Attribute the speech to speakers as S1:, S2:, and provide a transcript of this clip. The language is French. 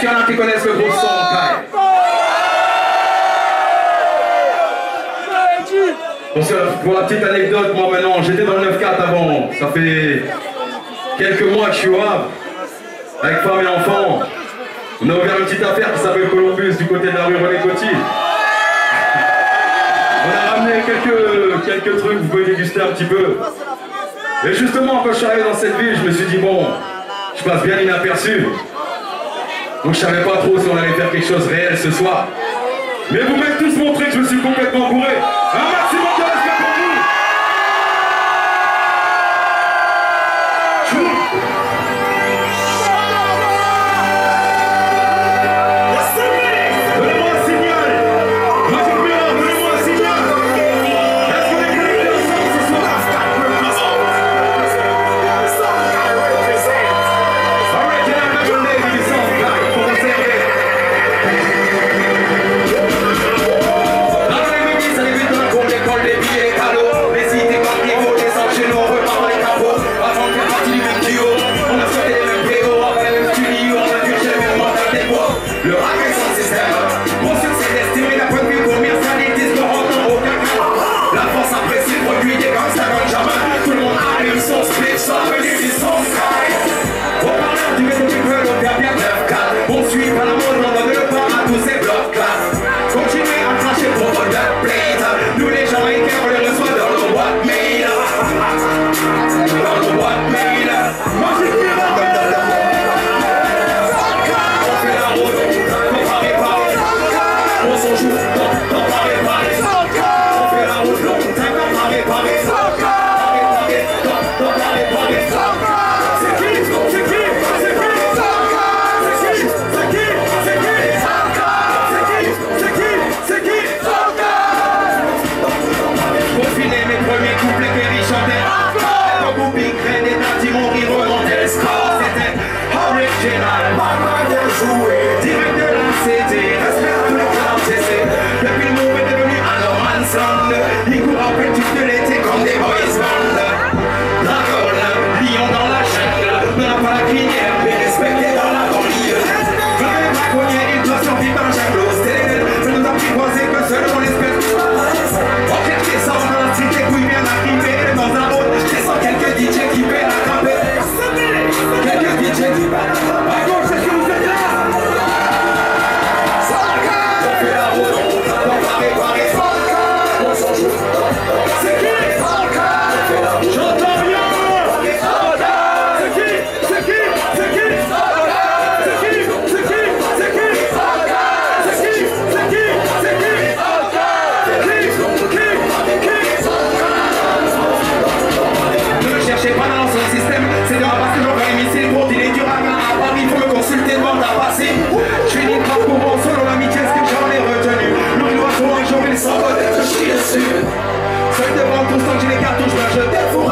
S1: Est-ce y en a qui connaissent le gros son Pour, pour la petite anecdote, moi maintenant, j'étais dans le 9-4 avant. Ça fait quelques mois que je suis au Havre, avec femme et enfant. On a ouvert une petite affaire qui s'appelle Columbus du côté de la rue René Coty. On a ramené quelques, quelques trucs, vous pouvez déguster un petit peu. Et justement, quand je suis arrivé dans cette ville, je me suis dit, bon, je passe bien inaperçu. Donc je savais pas trop si on allait faire quelque chose de réel ce soir. Mais vous m'avez tous montré que je me suis complètement bourré. Un maximum de respect pour vous. Le rap est son système, mon succès estimé d'un point de vue commercial, les disques ne rentrent dans aucun cas. La France apprécie le produit des gangsters comme jamais. Tout le monde allume son split, soit venu du son sky. Au parleur du métro du peu, donc bien bien 9 On suit pas la mode, on Foi de bon pour son qu'il est cartouche, je t'ai